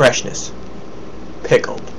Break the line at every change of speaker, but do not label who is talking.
freshness. Pickled.